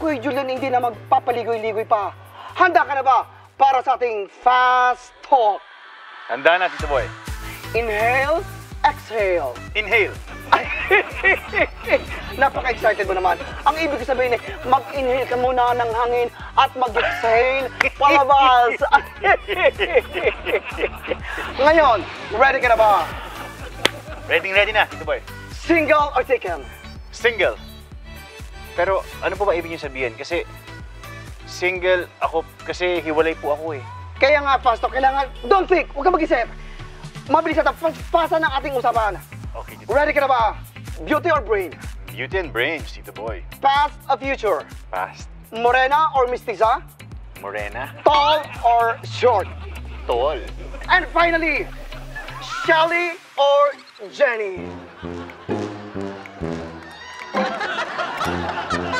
Kuya Julian hindi na magpapaligoy-ligoy pa. Handa ka na ba para sa ating fast talk? Handa na, Tito Boy. Inhale, exhale. Inhale. Napaka-excited mo naman. Ang ibig sabihin eh, mag-inhale ka muna ng hangin at mag-exhale palabas. Ngayon, ready ka na ba? Ready, ready na, Tito Boy. Single or taken? Single. Pero ano po ba ibig niyo sabihin? Kasi single ako, kasi hiwalay po ako eh. Kaya nga, Pastor, kailangan, don't think, huwag ka mag-isip. Mabilis at pasa ng ating usapan. Okay. Dito. Ready ka na ba? Beauty or brain? Beauty and brains, Tito Boy. Past or future? Past. Morena or mestiza? Morena. Tall or short? Tall. And finally, Shelly or Jenny?